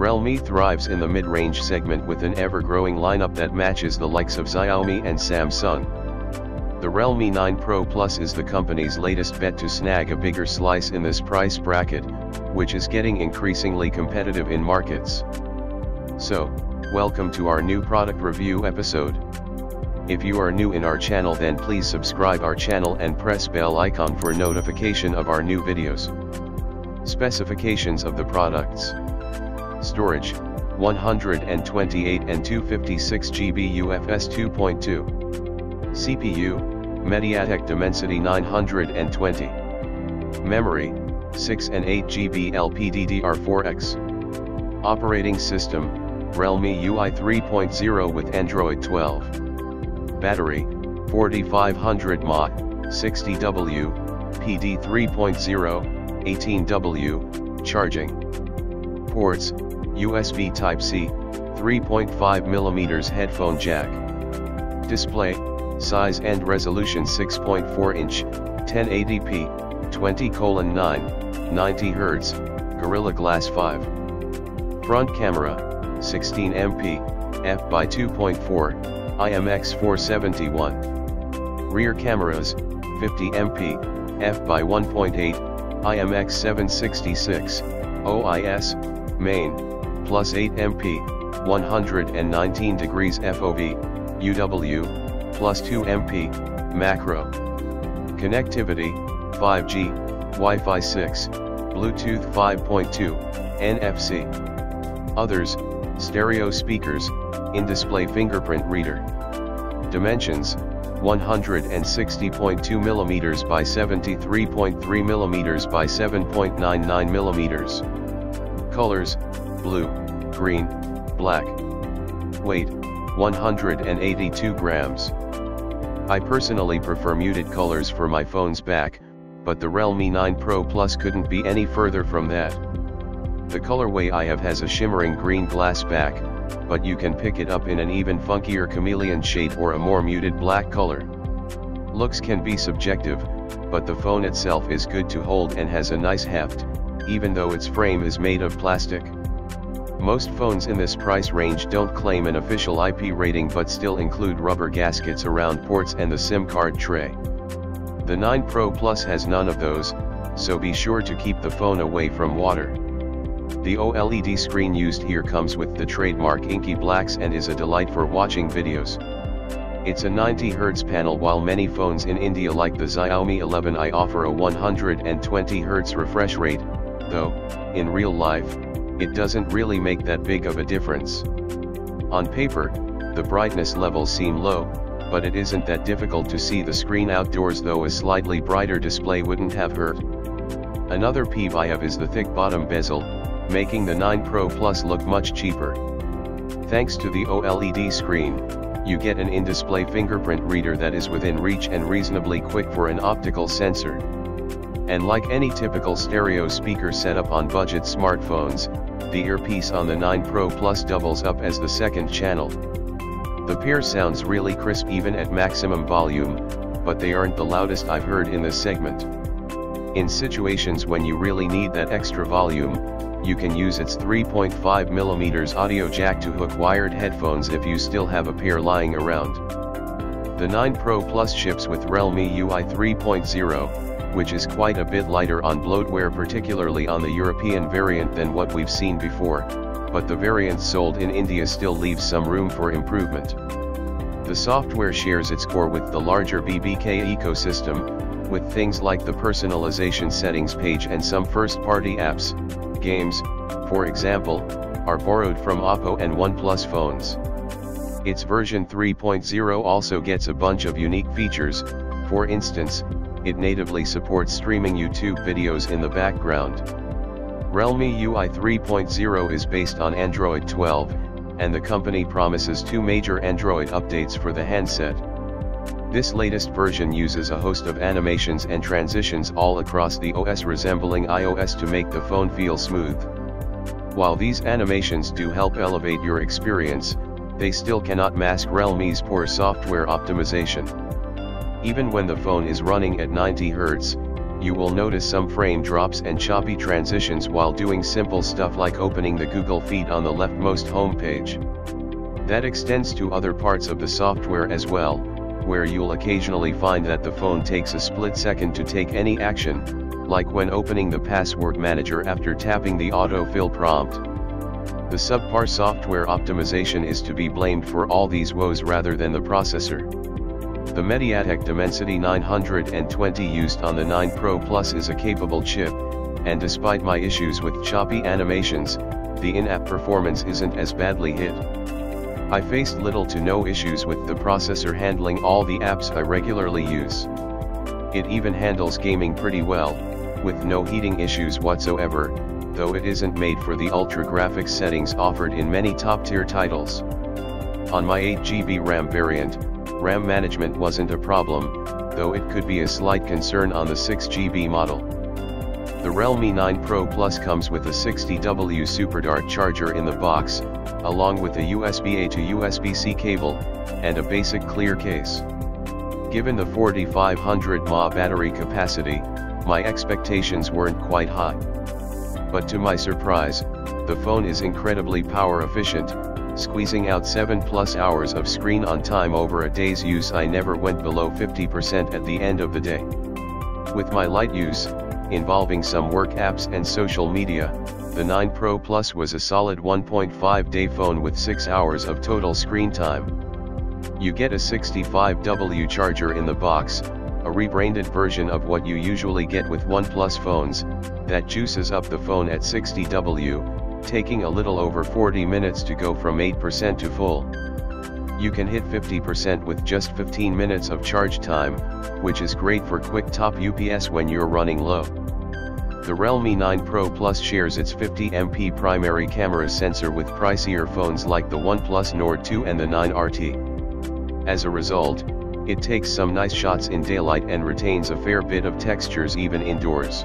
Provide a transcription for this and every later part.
Realme thrives in the mid-range segment with an ever-growing lineup that matches the likes of Xiaomi and Samsung. The Realme 9 Pro Plus is the company's latest bet to snag a bigger slice in this price bracket, which is getting increasingly competitive in markets. So, welcome to our new product review episode. If you are new in our channel then please subscribe our channel and press bell icon for notification of our new videos. Specifications of the products. Storage, 128 and 256 GB UFS 2.2. CPU, MediaTek Dimensity 920. Memory, 6 and 8 GB LPDDR4X. Operating System, Realme UI 3.0 with Android 12. Battery, 4500 mAh, 60W, PD 3.0, 18W, charging. Ports, USB Type-C, 3.5mm headphone jack. Display, size and resolution 6.4 inch, 1080p, 20 9, 90 Hz, Gorilla Glass 5. Front camera, 16 MP, f by 2.4, IMX 471. Rear cameras, 50 MP, f by 1.8, IMX 766, OIS, main, plus 8 MP, 119 degrees FOV, UW, plus 2 MP, macro. Connectivity, 5G, Wi-Fi 6, Bluetooth 5.2, NFC. Others, stereo speakers, in-display fingerprint reader. Dimensions, 160.2 mm by 73.3 mm by 7.99 mm. Colors, blue, green, black. Weight, 182 grams. I personally prefer muted colors for my phone's back, but the Realme 9 Pro Plus couldn't be any further from that. The colorway I have has a shimmering green glass back, but you can pick it up in an even funkier chameleon shade or a more muted black color. Looks can be subjective, but the phone itself is good to hold and has a nice heft, even though its frame is made of plastic. Most phones in this price range don't claim an official IP rating but still include rubber gaskets around ports and the SIM card tray. The 9 Pro Plus has none of those, so be sure to keep the phone away from water. The OLED screen used here comes with the trademark inky blacks and is a delight for watching videos. It's a 90Hz panel while many phones in India like the Xiaomi 11i offer a 120Hz refresh rate, though, in real life, it doesn't really make that big of a difference. On paper, the brightness levels seem low, but it isn't that difficult to see the screen outdoors though a slightly brighter display wouldn't have hurt. Another peeve I have is the thick bottom bezel, making the 9 Pro Plus look much cheaper. Thanks to the OLED screen, you get an in-display fingerprint reader that is within reach and reasonably quick for an optical sensor. And like any typical stereo speaker setup on budget smartphones, the earpiece on the 9 Pro Plus doubles up as the second channel. The pair sounds really crisp even at maximum volume, but they aren't the loudest I've heard in this segment. In situations when you really need that extra volume, you can use its 3.5mm audio jack to hook wired headphones if you still have a pair lying around. The 9 Pro Plus ships with Realme UI 3.0, which is quite a bit lighter on bloatware particularly on the European variant than what we've seen before, but the variants sold in India still leaves some room for improvement. The software shares its core with the larger BBK ecosystem, with things like the personalization settings page and some first-party apps, games, for example, are borrowed from Oppo and OnePlus phones. Its version 3.0 also gets a bunch of unique features, for instance, it natively supports streaming YouTube videos in the background. Realme UI 3.0 is based on Android 12, and the company promises two major Android updates for the handset. This latest version uses a host of animations and transitions all across the OS resembling iOS to make the phone feel smooth. While these animations do help elevate your experience, they still cannot mask Realme's poor software optimization. Even when the phone is running at 90 Hz, you will notice some frame drops and choppy transitions while doing simple stuff like opening the Google feed on the leftmost homepage. That extends to other parts of the software as well, where you'll occasionally find that the phone takes a split second to take any action, like when opening the password manager after tapping the autofill prompt. The subpar software optimization is to be blamed for all these woes rather than the processor. The MediaTek Dimensity 920 used on the 9 Pro Plus is a capable chip, and despite my issues with choppy animations, the in-app performance isn't as badly hit. I faced little to no issues with the processor handling all the apps I regularly use. It even handles gaming pretty well, with no heating issues whatsoever, though it isn't made for the ultra graphics settings offered in many top-tier titles. On my 8GB RAM variant, RAM management wasn't a problem, though it could be a slight concern on the 6GB model. The Realme 9 Pro Plus comes with a 60W Super SuperDart charger in the box, along with a USB-A to USB-C cable, and a basic clear case. Given the 4500 mAh battery capacity, my expectations weren't quite high. But to my surprise, the phone is incredibly power efficient, squeezing out 7 plus hours of screen on time over a day's use I never went below 50% at the end of the day. With my light use, involving some work apps and social media, the 9 Pro Plus was a solid 1.5 day phone with 6 hours of total screen time. You get a 65W charger in the box, a rebranded version of what you usually get with OnePlus phones, that juices up the phone at 60W, taking a little over 40 minutes to go from 8% to full. You can hit 50% with just 15 minutes of charge time, which is great for quick top UPS when you're running low. The Realme 9 Pro Plus shares its 50MP primary camera sensor with pricier phones like the OnePlus Nord 2 and the 9RT. As a result, it takes some nice shots in daylight and retains a fair bit of textures even indoors.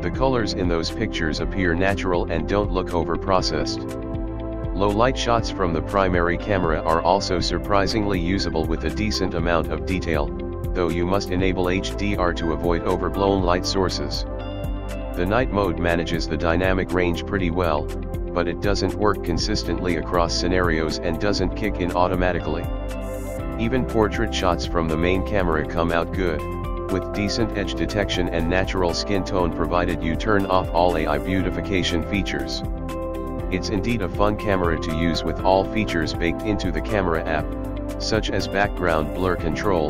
The colors in those pictures appear natural and don't look over-processed. Low light shots from the primary camera are also surprisingly usable with a decent amount of detail, though you must enable HDR to avoid overblown light sources. The night mode manages the dynamic range pretty well, but it doesn't work consistently across scenarios and doesn't kick in automatically. Even portrait shots from the main camera come out good with decent edge detection and natural skin tone provided you turn off all AI beautification features. It's indeed a fun camera to use with all features baked into the camera app, such as background blur control,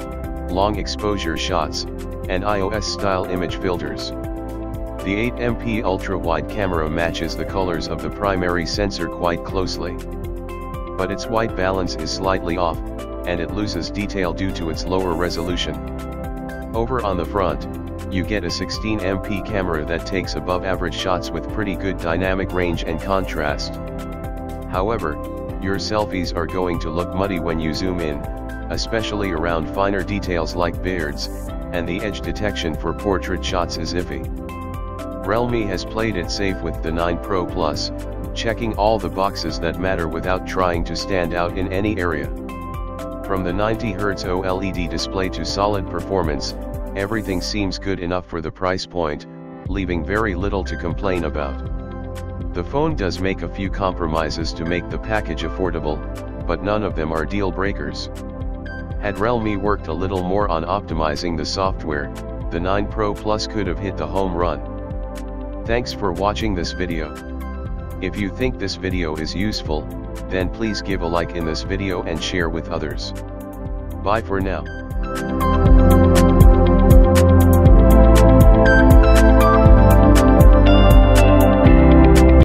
long exposure shots, and iOS-style image filters. The 8MP ultra-wide camera matches the colors of the primary sensor quite closely. But its white balance is slightly off, and it loses detail due to its lower resolution. Over on the front, you get a 16MP camera that takes above average shots with pretty good dynamic range and contrast. However, your selfies are going to look muddy when you zoom in, especially around finer details like beards, and the edge detection for portrait shots is iffy. Realme has played it safe with the 9 Pro Plus, checking all the boxes that matter without trying to stand out in any area. From the 90Hz OLED display to solid performance, everything seems good enough for the price point, leaving very little to complain about. The phone does make a few compromises to make the package affordable, but none of them are deal breakers. Had Realme worked a little more on optimizing the software, the 9 Pro Plus could have hit the home run. Thanks for watching this video. If you think this video is useful, then please give a like in this video and share with others. Bye for now.